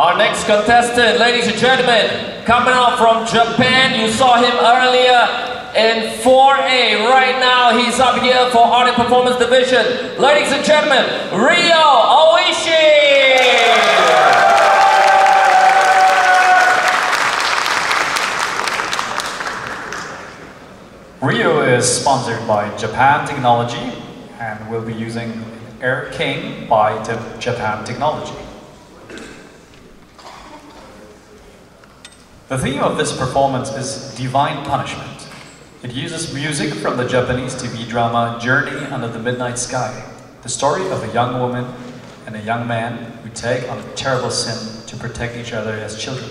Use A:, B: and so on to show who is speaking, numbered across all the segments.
A: Our next contestant, ladies and gentlemen, coming out from Japan. You saw him earlier in 4A. Right now, he's up here for Art and Performance Division. Ladies and gentlemen, Ryo Oishi!
B: Ryo is sponsored by Japan Technology and will be using Air King by Japan Technology. The theme of this performance is Divine Punishment. It uses music from the Japanese TV drama Journey Under the Midnight Sky, the story of a young woman and a young man who take on a terrible sin to protect each other as children,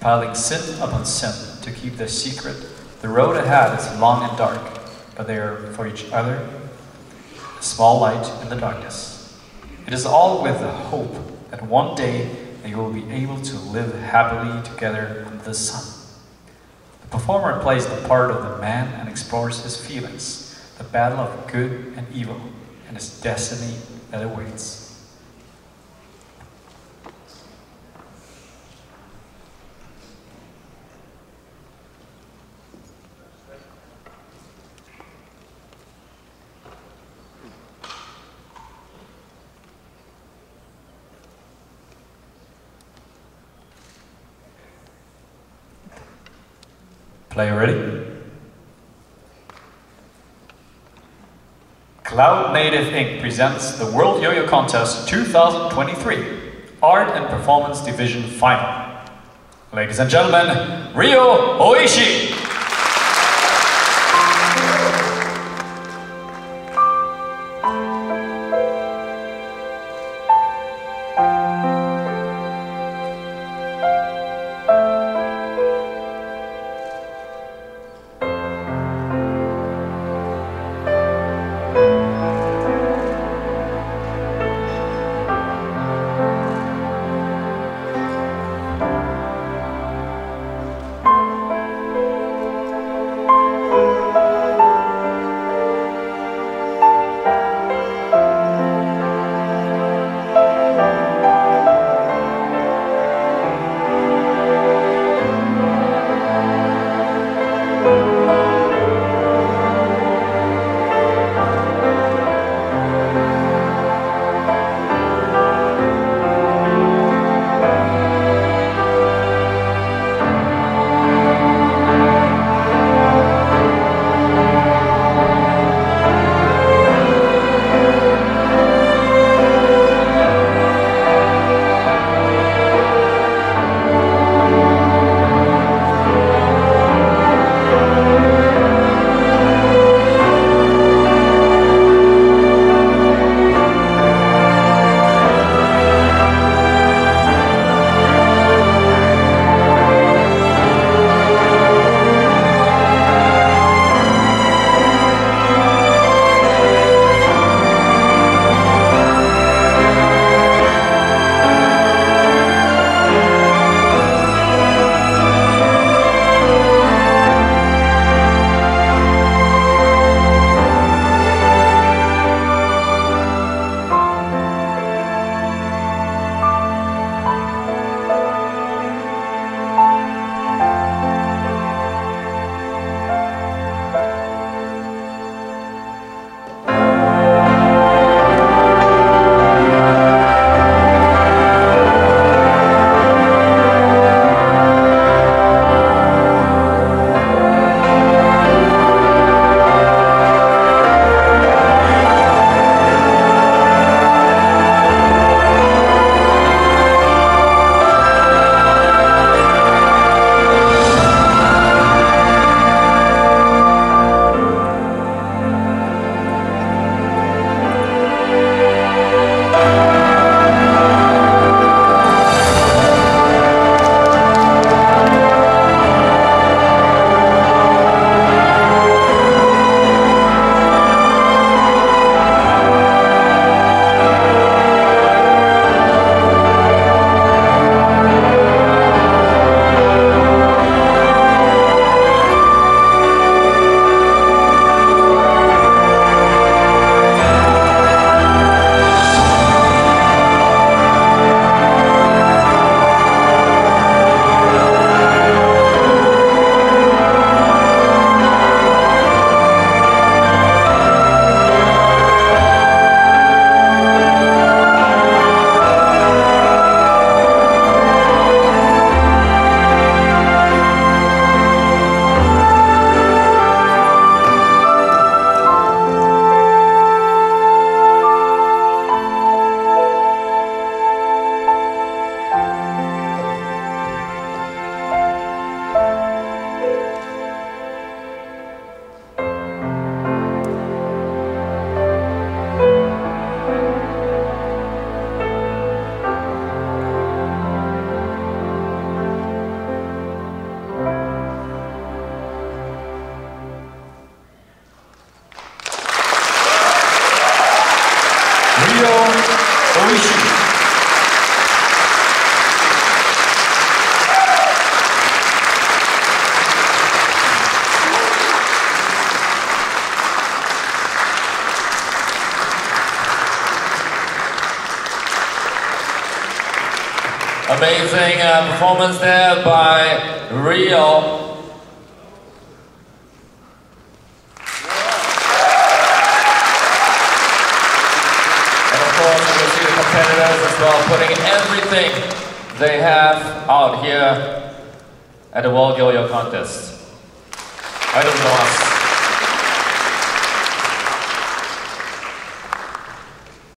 B: piling sin upon sin to keep their secret the road ahead is long and dark, but they are for each other a small light in the darkness. It is all with the hope that one day they will be able to live happily together under the sun. The performer plays the part of the man and explores his feelings, the battle of good and evil, and his destiny that awaits. Player ready? Cloud Native Inc. presents the World Yo-Yo Contest 2023 Art and Performance Division Final. Ladies and gentlemen, Ryo Oishi!
A: Amazing uh, performance there by Ryo. And of course, we see the competitors as well, putting everything they have out here at the World Yo-Yo Contest. I don't know us.